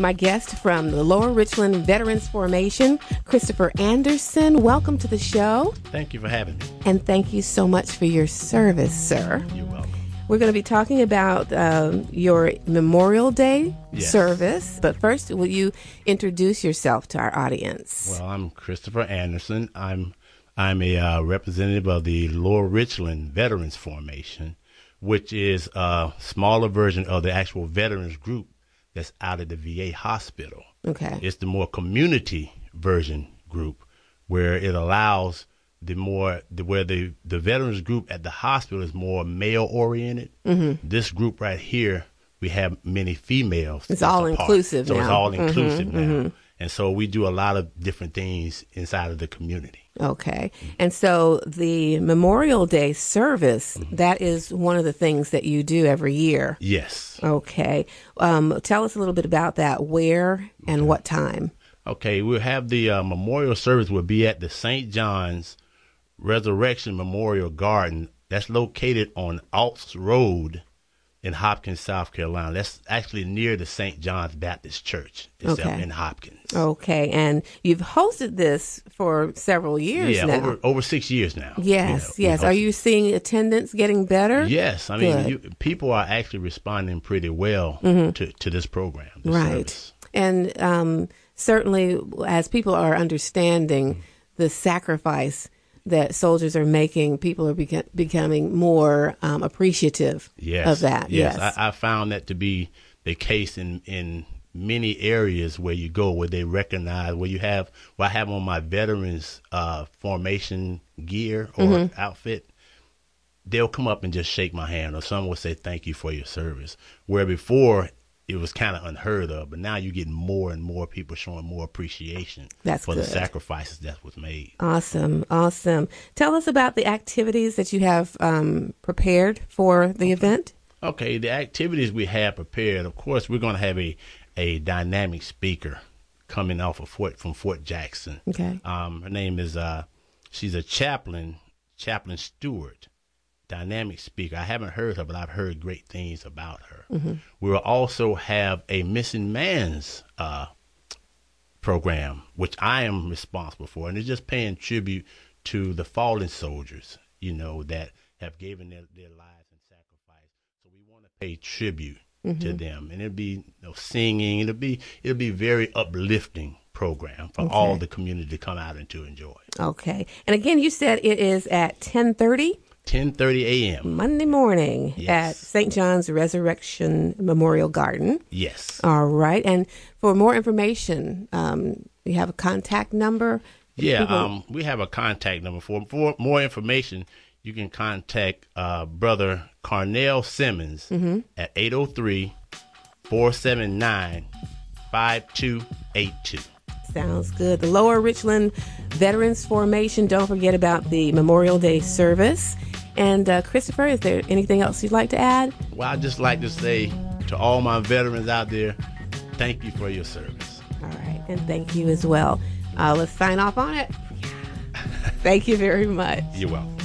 my guest from the Lower Richland Veterans Formation, Christopher Anderson. Welcome to the show. Thank you for having me. And thank you so much for your service, sir. You're welcome. We're going to be talking about um, your Memorial Day Yes. service. But first, will you introduce yourself to our audience? Well, I'm Christopher Anderson. I'm I'm a uh, representative of the Lower Richland Veterans Formation, which is a smaller version of the actual veterans group that's out of the VA hospital. okay. It's the more community version group where it allows the more the where the the veterans group at the hospital is more male oriented. Mm-hmm. This group right here, we have many females. It's all part. inclusive So it's all inclusive now. And so we do a lot of different things inside of the community. Okay. And so the Memorial Day service, Mm-hmm. that is one of the things that you do every year. Yes. Okay. Um, tell us a little bit about that. Where and what time? Okay, we'll have the uh, memorial service will be at the St. John's Resurrection Memorial Garden. That's located on Alts Road in Hopkins, South Carolina. That's actually near the St. John's Baptist Church itself Okay. in Hopkins. Okay. And you've hosted this for several years yeah, now. over over six years now. yes. You know, yes. Are you seeing attendance getting better? Yes, I mean, you, people are actually responding pretty well to, to this program. this Mm-hmm. Right. service. And um, certainly, as people are understanding the sacrifice that soldiers are making, people are beca- becoming more um, appreciative yes, of that. Yes, Yes. I, I found that to be the case in in many areas where you go, where they recognize, where you have, where I have on my veterans uh, formation gear or Mm-hmm. outfit. They'll come up and just shake my hand, or someone will say thank you for your service. Where before it was kind of unheard of, but now you get more and more people showing more appreciation That's for good. the sacrifices that was made. Awesome, awesome. Tell us about the activities that you have um, prepared for the event. Okay, the activities we have prepared. Of course, we're going to have a a dynamic speaker coming off of Fort from Fort Jackson. Okay. Um, her name is uh, she's a chaplain, Chaplain Stewart, dynamic speaker. I haven't heard her, but I've heard great things about her. We will also have a missing man's uh, program, which I am responsible for, and it's just paying tribute to the fallen soldiers, you know, that have given their, their lives and sacrifice. So we want to pay tribute to them, and it'll be you know, singing. It'll be it'll be very uplifting program for all the community to come out and to enjoy. Okay. And again, you said it is at 1030 10:30 a.m. Monday morning Yes. at St. John's Resurrection Memorial Garden. Yes. All right. And for more information, um, you have a contact number? Yeah, People- um, we have a contact number for for more information. You can contact uh, brother Carnell Simmons Mm-hmm. at 803 479 5282. Sounds good. The Lower Richland Veterans Formation. Don't forget about the Memorial Day service. And uh, Christopher, is there anything else you'd like to add? Well, I'd just like to say to all my veterans out there, thank you for your service. All right. And thank you as well. Uh, let's sign off on it. Thank you very much. You're welcome.